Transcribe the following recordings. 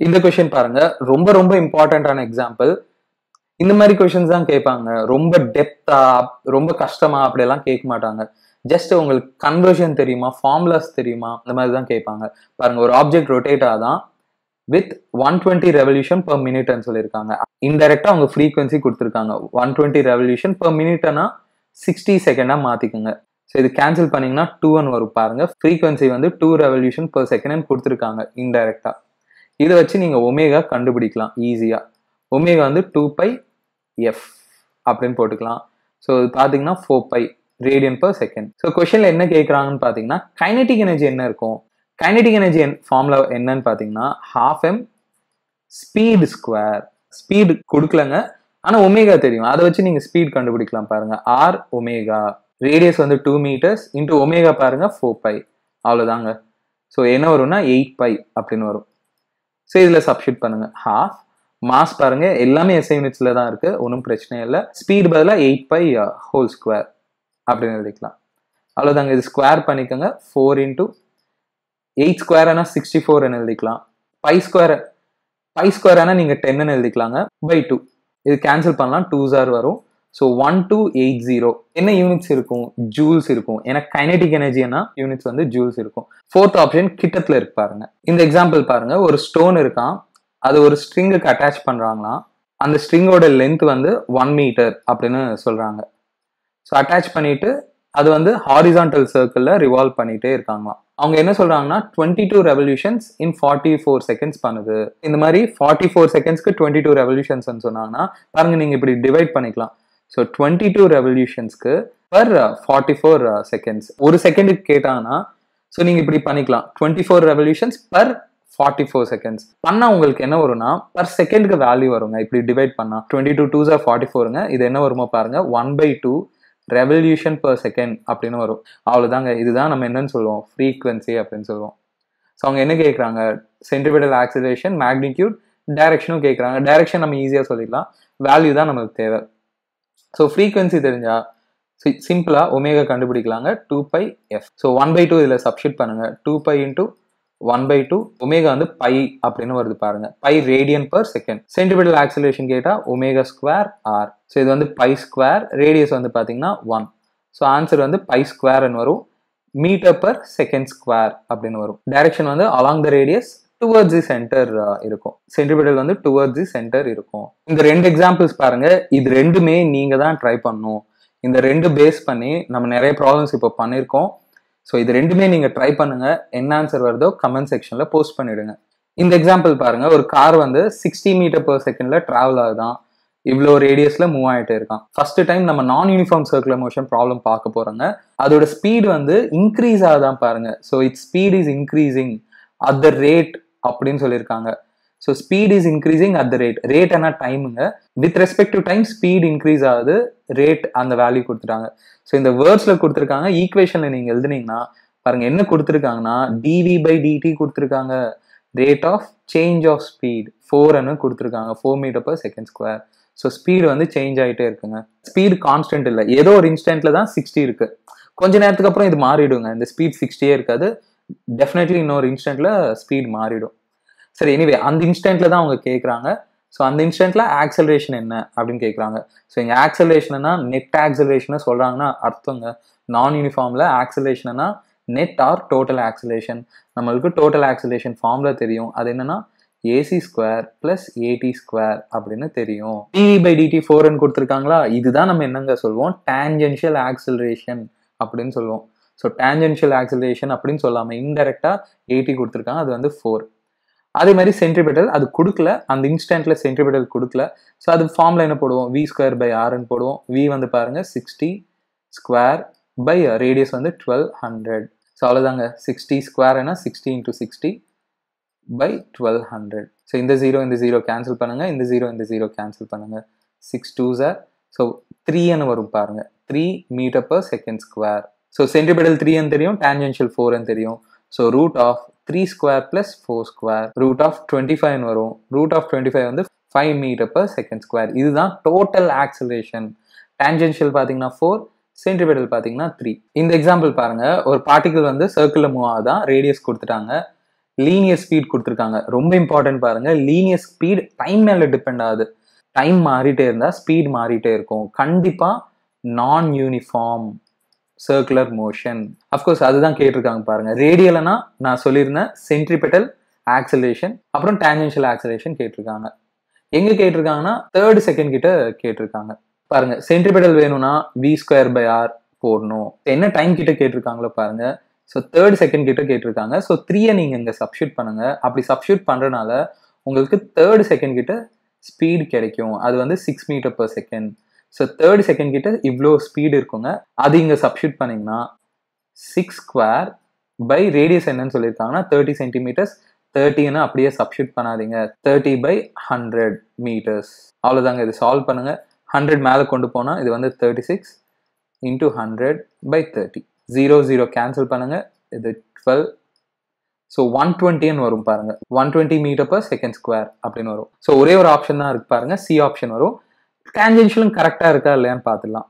இந்த கொஷின் பாருங்க. ரொம்ப ரொம்ப இம்பார்ட்டன்டான எக்ஸாம்பிள் இந்த மாதிரி கொஷின்ஸ் தான் கேட்பாங்க. ரொம்ப டெப்தா ரொம்ப கஷ்டமா அப்படியெல்லாம் கேட்க மாட்டாங்க. ஜஸ்ட் உங்களுக்கு கன்வர்ஷன் தெரியுமா? ஃபார்முலாஸ் தெரியுமா? இந்த மாதிரி தான் கேட்பாங்க. பாருங்க ஒரு ஆப்ஜெக்ட் ரொட்டேட் ஆதான் with one twenty revolution per மினிட்னு சொல்லியிருக்காங்க. இன்டெரக்டா அவங்க ஃப்ரீக்வன்சி கொடுத்துருக்காங்க. ஒன் டுவெண்ட்டி ரெவல்யூஷன் பர் மினிட்னா சிக்ஸ்டி செகண்டா மாத்திக்கோங்க. ஸோ இது கேன்சல் பண்ணீங்கன்னா டூ ஒன் வரும். பாருங்க ஃப்ரீக்வன்சி வந்து டூ ரெவல்யூஷன் பர் செகண்ட் கொடுத்துருக்காங்க இன்டெரக்டா இதை வச்சு நீங்கள் ஒமேகா கண்டுபிடிக்கலாம் ஈஸியாக ஒமேகா வந்து டூ பை எஃப் அப்படின்னு போட்டுக்கலாம். ஸோ இது பார்த்தீங்கன்னா four pi radian per second so கொஷனில் என்ன கேட்குறாங்கன்னு பார்த்தீங்கன்னா கைனட்டிக் எனர்ஜி என்ன இருக்கும்? கைனட்டிக் எனர்ஜி என் ஃபார்முலா என்னன்னு பார்த்தீங்கன்னா half M speed square speed கொடுக்கலங்க ஆனால் ஒமேகா தெரியும். அதை வச்சு நீங்கள் ஸ்பீட் கண்டுபிடிக்கலாம் பாருங்க. ஆர் ஒமேகா ரேடியஸ் வந்து டூ மீட்டர்ஸ் இன்ட்டு ஒமேகா பாருங்க ஃபோர் பை அவ்வளோதாங்க ஸோ என்ன வரும்னா எயிட் பை அப்படின்னு வரும். ஸோ இதில் சப்ஷூட் பண்ணுங்க. ஹாஃப் மாஸ் பாருங்க. எல்லாமே எஸ்ஐ யூனிட்ஸில் தான் இருக்கு. ஒன்றும் பிரச்சனை இல்லை. ஸ்பீட் பதிலாக எயிட் பை ஹோல் ஸ்கொயர் அப்படின்னு எழுதிக்கலாம். அவ்வளோதாங்க இது ஸ்கொயர் பண்ணிக்கோங்க. ஃபோர் இன்ட்டு எயிட் ஸ்கொயர்னா சிக்ஸ்டி ஃபோர்னு எழுதிக்கலாம். பை ஸ்கொயர் பை ஸ்கொயர்னா நீங்கள் டென்னு எழுதிக்கலாங்க. பை டூ இது கேன்சல் பண்ணலாம். டூ ஜார் வரும். So one two eight zero என்ன யூனிட்ஸ் இருக்கும்? ஜூல்ஸ் இருக்கும். ஏன்னா கைனடிக் எனர்ஜினா யூனிட்ஸ் வந்து ஜூல்ஸ் இருக்கும். ஃபோர்த் ஆப்ஷன் கிட்டத்தில் இருக்கு பாருங்க. இந்த எக்ஸாம்பிள் பாருங்க. ஒரு ஸ்டோன் இருக்கான். அது ஒரு ஸ்ட்ரிங்குக்கு அட்டாச் பண்ணுறாங்கன்னா அந்த ஸ்ட்ரிங்கோட லென்த் வந்து ஒன் மீட்டர் அப்படின்னு சொல்கிறாங்க ஸோ அட்டாச் பண்ணிட்டு அது வந்து ஹாரிசான்டல் சர்க்கிளில் ரிவால்வ் பண்ணிகிட்டே இருக்காங்களாம். அவங்க என்ன சொல்கிறாங்கன்னா twenty two revolutions in forty four seconds பண்ணுது. இந்த மாதிரி ஃபார்ட்டி ஃபோர் செகண்ட்ஸ்க்கு டுவெண்ட்டி டூ ரெவல்யூஷன்ஸ் சொன்னாங்கன்னா பாருங்க நீங்கள் இப்படி டிவைட் பண்ணிக்கலாம். ஸோ டுவெண்ட்டி டூ ரெவல்யூஷன்ஸ்க்கு பர் ஃபார்ட்டி ஃபோர் செகண்ட்ஸ் ஒரு செகண்டுக்கு கேட்டாங்கன்னா ஸோ நீங்கள் இப்படி பண்ணிக்கலாம். Twenty four revolutions per forty four seconds பண்ணால் உங்களுக்கு என்ன வரும்னா பர் செகண்டுக்கு வேல்யூ வருங்க. இப்படி டிவைட் பண்ணால் twenty two two sir forty ஃபோருங்க இது என்ன வருமோ பாருங்கள் one by two revolution per second அப்படின்னு வரும். அவ்வளோதாங்க இதுதான் நம்ம என்னன்னு சொல்லுவோம். ஃப்ரீக்வன்சி அப்படின்னு சொல்லுவோம். ஸோ அவங்க என்ன கேட்குறாங்க சென்ட்ரிபிடல் ஆக்சிலேஷன் மேக்னிடியூட் டைரக்ஷனும் கேட்குறாங்க டைரக்ஷன் நம்ம ஈஸியாக சொல்லிடலாம். வேல்யூ தான் நமக்கு தேவை. ஸோ ஃப்ரீக்வன்சி தெரிஞ்சா சிம்பிளாக omega கண்டுபிடிக்கலாங்க. Two pi F so one by two இதில் சப்ஷீட் பண்ணுங்க. Two pi into one by two omega வந்து பை அப்படின்னு வருது பாருங்க. Pi radian per second centripetal acceleration கேட்டால் ஒமேகா ஸ்கொயர் ஆர் ஸோ இது வந்து பை ஸ்கொயர் ரேடியஸ் வந்து பார்த்தீங்கன்னா ஒன் ஸோ ஆன்சர் வந்து பை ஸ்கொயர்னு வரும். மீட்டர் பர் செகண்ட் ஸ்கொயர் அப்படின்னு வரும். டைரக்ஷன் வந்து along the radius towards the centre இருக்கும். சென்ட்ரிபிடல் வந்து டுவர்ட்ஸ் தி சென்டர் இருக்கும். இந்த ரெண்டு எக்ஸாம்பிள்ஸ் பாருங்க. இது ரெண்டுமே நீங்க தான் ட்ரை பண்ணணும். இந்த ரெண்டு பேஸ் பண்ணி நம்ம நிறைய ப்ராப்ளம்ஸ் இப்போ பண்ணியிருக்கோம் ஸோ இது ரெண்டுமே நீங்க ட்ரை பண்ணுங்க. என்ன ஆன்சர் வருதோ கமெண்ட் செக்ஷன்ல போஸ்ட் பண்ணிடுங்க. இந்த எக்ஸாம்பிள் பாருங்க. ஒரு கார் வந்து சிக்ஸ்டி மீட்டர் பர் செகண்ட்ல டிராவல் ஆகுதான். இவ்வளோ ரேடியஸ்ல மூவ் ஆகிட்டே இருக்கான். ஃபர்ஸ்ட் டைம் நம்ம நான் யூனிஃபார்ம் சர்க்குலர் மோஷன் ப்ராப்ளம் பார்க்க போறாங்க. அதோட ஸ்பீட் வந்து இன்க்ரீஸ் ஆகுதான் பாருங்க. So its speed is increasing at the rate அப்படின்னு சொல்லியிருக்காங்க. So speed is increasing at the rate rate என்ன? டைமுங்க with respect to time speed increase ஆகுது. ரேட் அந்த வேல்யூ கொடுத்துட்டாங்க. ஸோ இந்த வேர்ட்ஸில் கொடுத்துருக்காங்க. ஈக்குவேஷனில் நீங்கள் எழுதுனீங்கன்னா பாருங்க என்ன கொடுத்துருக்காங்கன்னா டிவி பை டிடி கொடுத்துருக்காங்க. Rate of change of speed ஃபோர்னு கொடுத்துருக்காங்க. Four metre per second square so speed வந்து சேஞ்ச் ஆகிட்டே இருக்குங்க. ஸ்பீடு கான்ஸ்டன்ட் இல்லை. ஏதோ ஒரு இன்ஸ்டன்ட்ல தான் சிக்ஸ்டி இருக்கு. கொஞ்ச நேரத்துக்கு அப்புறம் இது மாறிடுங்க. இந்த ஸ்பீட் சிக்ஸ்டியே இருக்காது. டெஃபினெட்லி இன்னொரு இன்ஸ்டன்ட்ல ஸ்பீட் மாறிடும். சரி எனிவே அந்த இன்ஸ்டன்ட்ல தான் அவங்க கேட்குறாங்க ஸோ அந்த இன்ஸ்டன்ட்ல ஆக்சலரேஷன் என்ன அப்படின்னு கேட்குறாங்க ஸோ இங்கே ஆக்சலரேஷன்னா நெட் ஆக்சலரேஷன் சொல்றாங்கன்னா அர்த்தங்க. நான் யூனிஃபார்ம்ல ஆக்சலேஷன்னா நெட் ஆர் டோட்டல் ஆக்சலேஷன் நம்மளுக்கு டோட்டல் ஆக்சலேஷன் ஃபார்ம்ல தெரியும். அது என்னன்னா AC square plus AT square அப்படின்னு தெரியும். டிவி பை டிடி ஃபோர்னு கொடுத்துருக்காங்களா? இதுதான் நம்ம என்னங்க சொல்லுவோம் டேஞ்சென்ஷியல் ஆக்சலரேஷன் அப்படின்னு சொல்லுவோம் ஸோ டேஞ்சென்ஷியல் ஆக்சிலேஷன் அப்படின்னு சொல்லாமல் இன்டெரக்டாக எயிட்டி கொடுத்துருக்காங்க. அது வந்து ஃபோர் அதே மாதிரி சென்ட்ரிபிடல் அது கொடுக்கல. அந்த இன்ஸ்டன்ட்ல சென்ட்ரிபிடல் கொடுக்கல. ஸோ அது ஃபார்ம்ல என்ன போடுவோம்? வி ஸ்கொயர் பை ஆர்னு போடுவோம். வி வந்து பாருங்க சிக்ஸ்டி ஸ்கொயர் பை ரேடியஸ் வந்து டுவெல் ஹண்ட்ரட் ஸோ அவ்வளோதாங்க sixty ஸ்கொயர்னா sixty into sixty by twelve hundred so இந்த ஜீரோ இந்த ஜீரோ கேன்சல் பண்ணுங்க. இந்த ஜீரோ இந்த ஜீரோ கேன்சல் பண்ணுங்க. சிக்ஸ் டூ சார் ஸோ த்ரீன்னு வரும் பாருங்க. Three metre per second square so centripetal த்ரீன்னு தெரியும் டேஞ்சென்ஷியல் ஃபோர்னு தெரியும். So root of three square plus four square root of twenty ஃபைவ்னு வரும். ரூட் ஆஃப் டுவெண்ட்டி ஃபைவ் வந்து five metre per second square இதுதான் டோட்டல் ஆக்சலேஷன் டேஞ்சென்ஷியல் பார்த்தீங்கன்னா four centripetal பார்த்தீங்கன்னா த்ரீ இந்த எக்ஸாம்பிள் பாருங்க. ஒரு பார்ட்டிகல் வந்து சர்க்கிளில் மூவ் ஆகுதான் ரேடியஸ் கொடுத்துட்டாங்க. லீனியர் ஸ்பீட் கொடுத்துருக்காங்க. ரொம்ப இம்பார்ட்டன்ட் பாருங்க. லீனியர் ஸ்பீட் டைம் மேலே டிபெண்ட் ஆகுது. டைம் மாறிட்டே இருந்தால் ஸ்பீட் மாறிட்டே இருக்கும். கண்டிப்பாக நான் யூனிஃபார்ம் சர்க்குலர் மோஷன் அஃப்கோர்ஸ் அதுதான் கேட்டிருக்காங்க பாருங்க. ரேடியலனா நான் சொல்லியிருந்தேன் சென்ட்ரிபெட்டல் ஆக்சலேஷன் அப்புறம் டேஞ்சென்ஷியல் ஆக்சலேஷன் கேட்டிருக்காங்க. எங்க கேட்டிருக்காங்கன்னா தேர்ட் செகண்ட் கிட்ட கேட்டிருக்காங்க. பாருங்க சென்ட்ரிபெட்டல் வேணும்னா வி ஸ்கொயர் பை ஆர் போடணும். என்ன டைம் கிட்ட கேட்டிருக்காங்களோ பாருங்க. ஸோ தேர்ட் செகண்ட் கிட்ட கேட்டிருக்காங்க. ஸோ த்ரீயை நீங்க இங்க சப்ஷூட் பண்ணுங்க. அப்படி சப்ஷூட் பண்றதுனால உங்களுக்கு தேர்ட் செகண்ட் கிட்ட ஸ்பீட் கிடைக்கும். அது வந்து six metre per second so third second கிட்ட இவ்வளோ ஸ்பீடு இருக்குங்க. அது இங்கே சப்ஷூட் பண்ணிங்கன்னா சிக்ஸ் ஸ்கொயர் பை ரேடியஸ் என்னன்னு சொல்லியிருக்காங்கன்னா தேர்ட்டி சென்டிமீட்டர்ஸ் தேர்ட்டின்னு அப்படியே சப்ஷூட் பண்ணாதீங்க. தேர்ட்டி பை ஹண்ட்ரட் மீட்டர்ஸ் அவ்வளோதாங்க இது சால்வ் பண்ணுங்க. ஹண்ட்ரட் மேலே கொண்டு போனால் இது வந்து thirty six into hundred by thirty zero zero cancel பண்ணுங்க. இது டுவெல் ஸோ ஒன் டுவெண்ட்டின்னு வரும் பாருங்க. One twenty metre per second square அப்படின்னு வரும். ஸோ ஒரே ஒரு ஆப்ஷன் தான் இருக்கு பாருங்க. சி ஆப்ஷன் வரும். டேஞ்சென்ஷியலும் கரெக்டாக இருக்கா இல்லையான்னு பார்த்துடலாம்.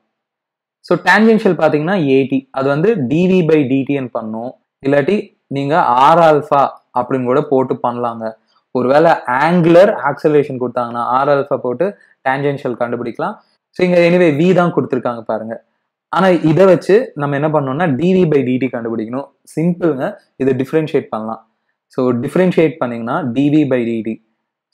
ஸோ டேஞ்சென்ஷியல் பார்த்தீங்கன்னா ஏடி அது வந்து டிவி பை டிடின்னு பண்ணும். இல்லாட்டி நீங்கள் ஆர் ஆல்ஃபா அப்படின்னு கூட போட்டு பண்ணலாங்க. ஒருவேளை ஆங்குலர் ஆக்சலேஷன் கொடுத்தாங்கன்னா ஆர் ஆல்ஃபா போட்டு டேஞ்சென்ஷியல் கண்டுபிடிக்கலாம். ஸோ இங்கே எனிவே வி தான் கொடுத்துருக்காங்க பாருங்க. ஆனால் இதை வச்சு நம்ம என்ன பண்ணோம்னா டிவி பை டிடி கண்டுபிடிக்கணும். சிம்பிளுங்க இதை டிஃப்ரென்ஷியேட் பண்ணலாம். ஸோ டிஃப்ரென்ஷியேட் பண்ணிங்கன்னா DV by DT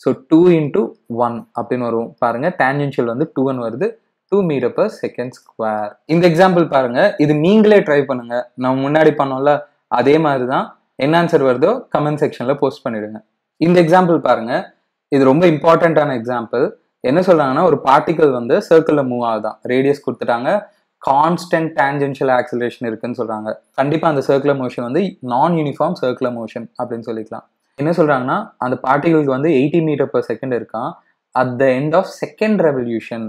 so two into one அப்படின்னு வரும். பாருங்க டேஞ்சென்ஷியல் வந்து டூன்னு வருது. Two metre per second square இந்த எக்ஸாம்பிள் பாருங்க இது நீங்களே ட்ரை பண்ணுங்க. நம்ம முன்னாடி பண்ணோம்ல அதே மாதிரி தான் என்ன ஆன்சர் வருதோ கமெண்ட் செக்ஷன்ல போஸ்ட் பண்ணிடுங்க. இந்த எக்ஸாம்பிள் பாருங்க இது ரொம்ப இம்பார்ட்டண்ட்டான எக்ஸாம்பிள் என்ன சொல்றாங்கன்னா ஒரு பார்ட்டிகல் வந்து சர்க்கிளில் மூவ் ஆகுதான். ரேடியஸ் கொடுத்துட்டாங்க. கான்ஸ்டன்ட் டேஞ்சென்ஷியல் ஆக்சிலேஷன் இருக்குன்னு சொல்றாங்க. கண்டிப்பா அந்த சர்க்குலர் மோஷன் வந்து நான் யூனிஃபார்ம் சர்க்குலர் மோஷன் அப்படின்னு சொல்லிக்கலாம். என்ன சொல்கிறாங்கன்னா அந்த பார்ட்டிகளுக்கு வந்து எயிட்டி மீட்டர் பர் செகண்ட் இருக்கான் at the end of second revolution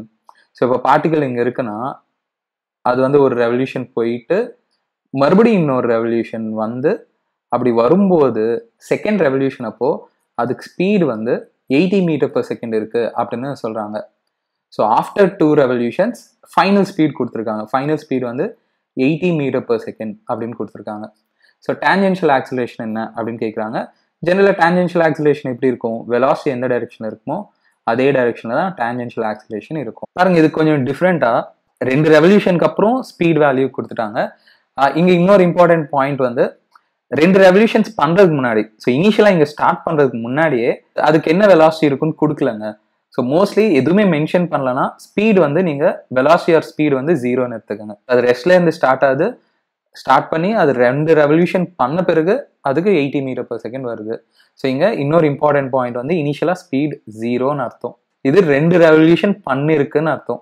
so இப்போ பார்ட்டிகள் இங்கே இருக்குன்னா அது வந்து ஒரு ரெவல்யூஷன் போயிட்டு மறுபடியும் இன்னொரு ரெவல்யூஷன் வந்து அப்படி வரும்போது செகண்ட் ரெவல்யூஷன் அப்போ அதுக்கு ஸ்பீடு வந்து எயிட்டி மீட்டர் பர் செகண்ட் இருக்கு அப்படின்னு சொல்றாங்க. So after two revolutions final speed கொடுத்துருக்காங்க. ஃபைனல் ஸ்பீட் வந்து எயிட்டி மீட்டர் பர் செகண்ட் அப்படின்னு கொடுத்துருக்காங்க. ஸோ டேஞ்சென்ஷியல் ஆக்சிலேஷன் என்ன அப்படின்னு கேட்குறாங்க ஜெனரலாக டேஞ்சென்ஷியல் ஆக்சிலேஷன் எப்படி இருக்கும்? வெலாசிட்டி எந்த டைரக்ஷன் இருக்குமோ அதே டைரக்ஷனில் தான் டேஞ்சென்ஷியல் ஆக்சிலேஷன் இருக்கும். பாருங்க இது கொஞ்சம் டிஃப்ரெண்ட்டாக ரெண்டு ரெவல்யூஷனுக்கு அப்புறம் ஸ்பீட் வேல்யூ கொடுத்துட்டாங்க. இங்கே இன்னொரு இம்பார்ட்டன்ட் பாயிண்ட் வந்து ரெண்டு ரெவல்யூஷன்ஸ் பண்ணுறதுக்கு முன்னாடி ஸோ இனிஷியலாக இங்கே ஸ்டார்ட் பண்றதுக்கு முன்னாடியே அதுக்கு என்ன வெலாசிட்டி இருக்குன்னு கொடுக்கலங்க. ஸோ மோஸ்ட்லி எதுவுமே மென்ஷன் பண்ணலன்னா ஸ்பீடு வந்து நீங்க வெலாசிட்டி ஆர் ஸ்பீடு வந்து ஜீரோன்னு எடுத்துக்கோங்க. அது ரெஸ்ட்ல இருந்து ஸ்டார்ட் ஆகுது ஸ்டார்ட் பண்ணி அது ரெண்டு ரெவல்யூஷன் பண்ண பிறகு அதுக்கு எயிட்டி மீட்டர் பர் செகண்ட் வருது. ஸோ இங்கே இன்னொரு இம்பார்ட்டன்ட் பாயிண்ட் வந்து இனிஷியலாக ஸ்பீட் ஜீரோன்னு அர்த்தம். இது ரெண்டு ரெவல்யூஷன் பண்ணிருக்குன்னு அர்த்தம்.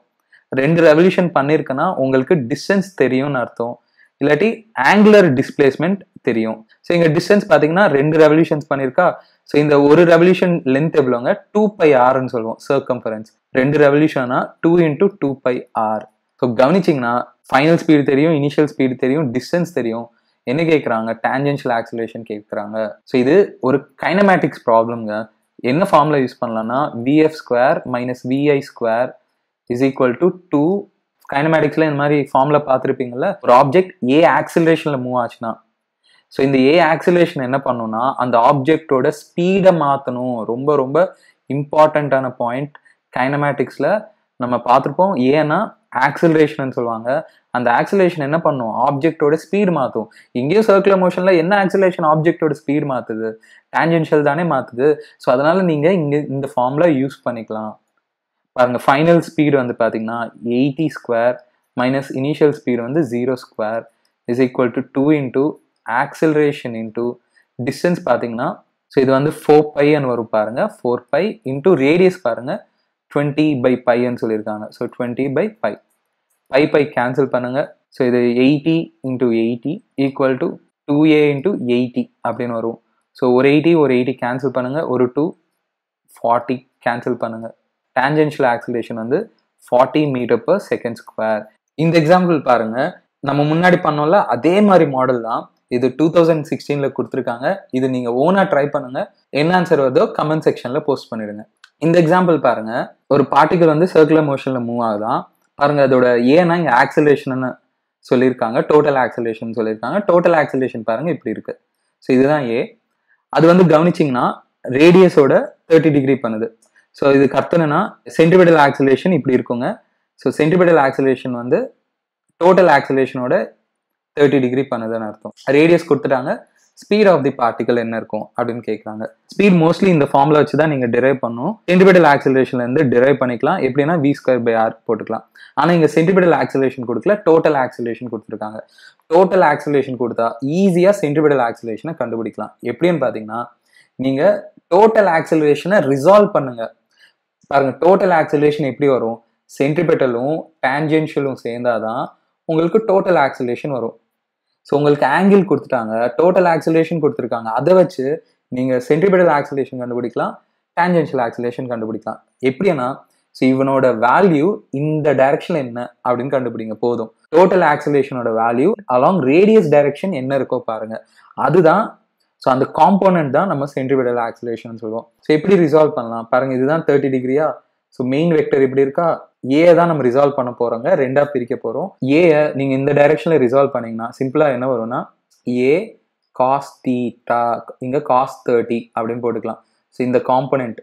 ரெண்டு ரெவல்யூஷன் பண்ணிருக்குன்னா உங்களுக்கு டிஸ்டன்ஸ் தெரியும்னு அர்த்தம். இல்லாட்டி ஆங்குலர் டிஸ்பிளேஸ்மெண்ட் தெரியும். ஸோ இங்கே டிஸ்டன்ஸ் பார்த்தீங்கன்னா ரெண்டு ரெவல்யூஷன்ஸ் பண்ணியிருக்கா ஸோ இந்த ஒரு ரெவல்யூஷன் லென்த் எவ்வளோங்க டூ பை ஆர்னு சொல்லுவோம் சர்க்கம்ஃபரன்ஸ் ரெண்டு ரெவல்யூஷனா two into two pi R so கவனிச்சிங்கன்னா ஃபைனல் ஸ்பீடு தெரியும் இனிஷியல் ஸ்பீடு தெரியும் டிஸ்டன்ஸ் தெரியும். என்ன கேட்குறாங்க டேஞ்சென்ஷியல் ஆக்சிலேஷன் கேட்குறாங்க ஸோ இது ஒரு கைனமேட்டிக்ஸ் ப்ராப்ளம்ங்க என்ன ஃபார்மில் யூஸ் பண்ணலாம்னா VF square minus VI square is equal to two கைனமேட்டிக்ஸில் இந்த மாதிரி ஃபார்மில் பார்த்துருப்பீங்கள ஒரு ஆப்ஜெக்ட் ஏ ஆக்சிலேஷனில் மூவ் ஆச்சுன்னா. ஸோ இந்த ஏ ஆக்சிலேஷன் என்ன பண்ணும்னா அந்த ஆப்ஜெக்டோட ஸ்பீடை மாற்றணும் ரொம்ப ரொம்ப இம்பார்ட்டண்ட்டான பாயிண்ட் கைனமேட்டிக்ஸில் நம்ம பார்த்துருப்போம் ஏன்னா ஆக்சிலரேஷன் சொல்லுவாங்க. அந்த ஆக்சிலேஷன் என்ன பண்ணும்? ஆப்ஜெக்டோட ஸ்பீடு மாற்றும் இங்கேயும் சர்க்குலர் மோஷனில் என்ன ஆக்சிலேஷன் ஆப்ஜெக்டோட ஸ்பீடு மாற்றுது டேஞ்சென்ஷியல் தானே மாற்றுது ஸோ அதனால் நீங்கள் இங்கே இந்த ஃபார்மில் யூஸ் பண்ணிக்கலாம். பாருங்கள் ஃபைனல் ஸ்பீடு வந்து பார்த்தீங்கன்னா eighty square minus initial speed வந்து zero square is equal to two into acceleration into distance பார்த்தீங்கன்னா ஸோ இது வந்து ஃபோர் பைன்னு வரும் பாருங்கள் ஃபோர் பை இன்டூ ரேடியஸ் பாருங்கள் டுவெண்ட்டி பை பைன்னு சொல்லியிருக்காங்க. So twenty by pi by pi cancel பண்ணுங்கள் ஸோ இது eighty into eighty equal to two A into eighty அப்படின்னு வரும். ஸோ ஒரு எயிட்டி ஒரு எயிட்டி கேன்சல் பண்ணுங்கள் ஒரு டூ ஃபார்ட்டி கேன்சல் பண்ணுங்கள் டேஞ்சென்ஷியல் ஆக்சிலேஷன் வந்து forty metre per second square இந்த எக்ஸாம்பிள் பாருங்கள் நம்ம முன்னாடி பண்ணோம்ல அதே மாதிரி மாடல் தான் இது டூ தௌசண்ட் சிக்ஸ்டீனில் கொடுத்துருக்காங்க. இது நீங்கள் ஓனாக ட்ரை பண்ணுங்கள் என்ன ஆன்சர் வருதோ கமெண்ட் செக்ஷனில் போஸ்ட் பண்ணிடுங்க. இந்த எக்ஸாம்பிள் பாருங்க. ஒரு பார்ட்டிகல் வந்து சர்க்குலர் மோஷன்ல மூவ் ஆகுதான் பாருங்க அதோட ஏன்னா இங்க ஆக்சலேஷன்னு சொல்லியிருக்காங்க. டோட்டல் ஆக்சலேஷன் சொல்லியிருக்காங்க. டோட்டல் ஆக்சிலேஷன் பாருங்க இப்படி இருக்கு. ஸோ இதுதான் ஏ அது வந்து கவனிச்சிங்கன்னா ரேடியஸோட தேர்ட்டி டிகிரி பண்ணுது. ஸோ இது கத்துனா சென்டிபிடல் ஆக்சிலேஷன் இப்படி இருக்குங்க. ஸோ சென்டிபிடல் ஆக்சிலேஷன் வந்து டோட்டல் ஆக்சலேஷனோட தேர்ட்டி டிகிரி பண்ணுதுன்னு அர்த்தம். ரேடியஸ் கொடுத்துட்டாங்க. ஸ்பீட் ஆஃப் தி பார்ட்டிகல் என்ன இருக்கும் அப்படின்னு கேட்குறாங்க ஸ்பீட் மோஸ்ட்லி இந்த ஃபார்ம்ல வச்சு தான் நீங்கள் டிரைவ் பண்ணும் சென்டிபிடல் ஆக்சிலேஷன்லேருந்து டிரைவ் பண்ணிக்கலாம். எப்படின்னா வி ஸ்கொயர் பை ஆர் போட்டுக்கலாம். ஆனால் இங்கே சென்டிபிடல் ஆக்சிலேஷன் கொடுக்கல டோட்டல் ஆக்சிலேஷன் கொடுத்துருக்காங்க. டோட்டல் ஆக்சிலேஷன் கொடுத்தா ஈஸியாக சென்டிபிடல் ஆக்சிலேஷனை கண்டுபிடிக்கலாம். எப்படின்னு பார்த்தீங்கன்னா நீங்கள் டோட்டல் ஆக்சிலேஷனை ரிசால்வ் பண்ணுங்க. பாருங்க டோட்டல் ஆக்சிலேஷன் எப்படி வரும்? சென்ட்ரிபெட்டலும் டேஞ்சென்ஷியலும் சேர்ந்தாதான் உங்களுக்கு டோட்டல் ஆக்சிலேஷன் வரும். ஸோ உங்களுக்கு ஆங்கிள் கொடுத்துட்டாங்க டோட்டல் ஆக்சிலேஷன் கொடுத்துருக்காங்க. அதை வச்சு நீங்கள் சென்டிபிடல் ஆக்சிலேஷன் கண்டுபிடிக்கலாம் டேஞ்சென்ஷியல் ஆக்சிலேஷன் கண்டுபிடிக்கலாம். எப்படின்னா ஸோ இவனோட வேல்யூ இந்த டைரக்ஷன் என்ன அப்படின்னு கண்டுபிடிங்க போதும். டோட்டல் ஆக்சிலேஷனோட வேல்யூ அலாங் ரேடியஸ் டைரக்ஷன் என்ன இருக்கோ பாருங்க. அதுதான் ஸோ அந்த காம்போனன்ட் தான் நம்ம சென்ட்ரிபிடல் ஆக்சிலேஷன் சொல்லுவோம். ஸோ எப்படி ரிசால்வ் பண்ணலாம்? பாருங்க இதுதான் தேர்ட்டி டிகிரியா ஸோ மெயின் வெக்டர் இப்படி இருக்கா? ஏ தான் நம்ம ரிசால்வ் பண்ண போறோங்க. ரெண்டா பிரிக்க போறோம். ஏ நீங்க இந்த டைரக்ஷன்ல ரிசால்வ் பண்ணீங்கன்னா சிம்பிளா என்ன வரும்னா ஏ காஸ் தீட்டா இங்க காஸ் தேர்ட்டி அப்படின்னு போட்டுக்கலாம். ஸோ இந்த காம்போனன்ட்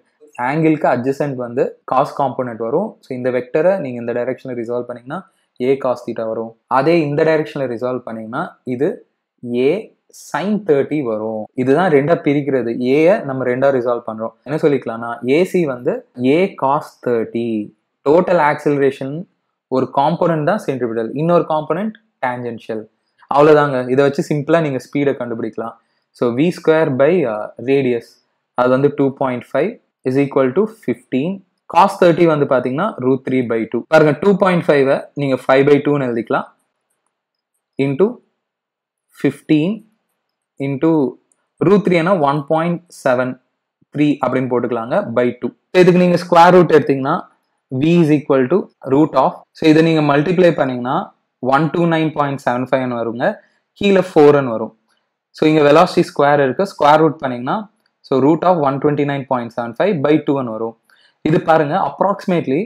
ஆங்கிளுக்கு அட்ஜசன்ட் வந்து காஸ் காம்போனன்ட் வரும். ஸோ இந்த வெக்டரை நீங்க இந்த டைரக்ஷன்ல ரிசால்வ் பண்ணீங்கன்னா ஏ காஸ் தீட்டா வரும். அதே இந்த டைரக்ஷன்ல ரிசால்வ் பண்ணீங்கன்னா இது ஏ சைன் தேர்ட்டி வரும். இதுதான் ரெண்டா பிரிக்கிறது. ஏ நம்ம ரெண்டா ரிசால்வ் பண்றோம். என்ன சொல்லிக்கலாம்னா ஏசி வந்து a cos thirty total acceleration ஒரு காம்போனன்ட் தான் சென்ட்ரிபிடல் இன்னொரு காம்போனன்ட் டேஞ்சென்ஷியல் அவ்வளோதாங்க இதை வச்சு சிம்பிளாக நீங்கள் ஸ்பீடை கண்டுபிடிக்கலாம். So V square by radius அது வந்து two point five is equal to fifteen cos thirty வந்து பார்த்தீங்கன்னா ரூட் த்ரீ பை டூ பாருங்க டூ பாயிண்ட் ஃபைவை நீங்கள் ஃபைவ் பை டூன்னு எழுதிக்கலாம். இன்டூ ஃபிஃப்டீன் இன்டூ ரூட் த்ரீனா ஒன் பாயிண்ட் செவன் த்ரீ அப்படின்னு போட்டுக்கலாங்க பை டூ இதுக்கு நீங்கள் ஸ்கொயர் ரூட் எடுத்தீங்கன்னா v is equal to root of so இதை நீங்கள் மல்டிப்ளை பண்ணீங்கன்னா one two nine point seven ஃபைவ்னு வருங்க கீழே ஃபோர்னு வரும். ஸோ இங்கே வெலாசிட்டி ஸ்கொயர் இருக்கு ஸ்கொயர் ரூட் பண்ணீங்கன்னா so root of one twenty nine point seven five by டூன்னு வரும். இது பாருங்க அப்ராக்சிமேட்லி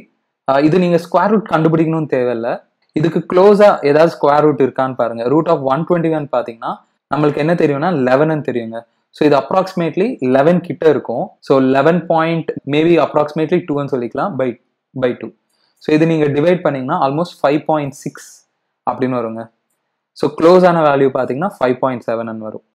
இது நீங்கள் ஸ்கொயர் ரூட் கண்டுபிடிக்கணும்னு தேவையில்லை. இதுக்கு க்ளோஸா ஏதாவது ஸ்கொயர் ரூட் இருக்கான்னு பாருங்க root of one twenty one பார்த்தீங்கன்னா நம்மளுக்கு என்ன தெரியும்னா லெவன் தெரியுங்க. ஸோ இது அப்ராக்சிமேட்லி லெவன் கிட்ட இருக்கும். So eleven point maybe approximately டூன்னு சொல்லிக்கலாம் பை பை டூ ஸோ இது நீங்கள் டிவைட் பண்ணீங்கன்னா ஆல்மோஸ்ட் ஃபைவ் பாயிண்ட் சிக்ஸ் அப்படின்னு வருங்க. ஸோ க்ளோஸான வேல்யூ பார்த்தீங்கன்னா ஃபைவ் பாயிண்ட் செவன் வரும்.